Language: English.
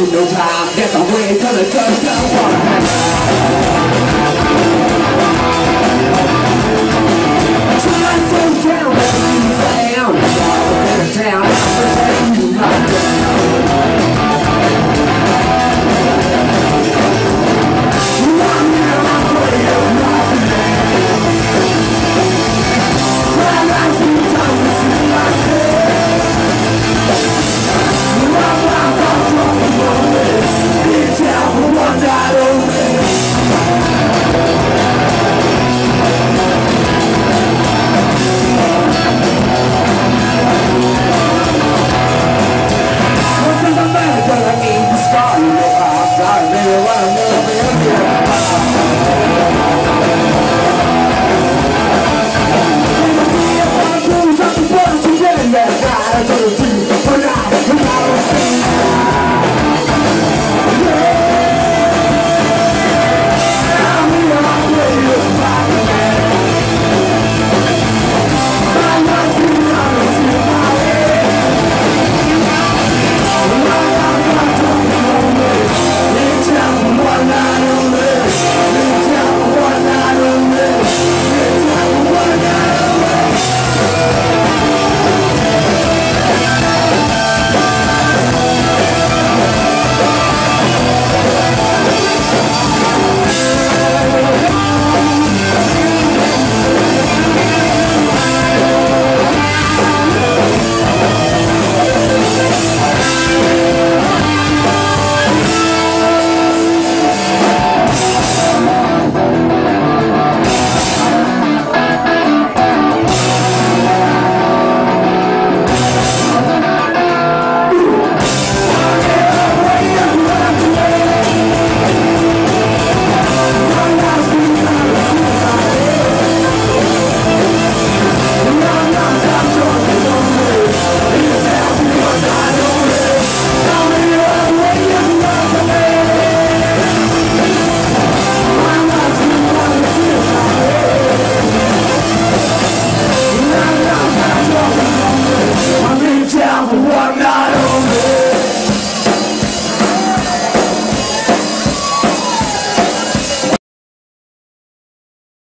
no time. Yes, I'm waiting for the touchdown.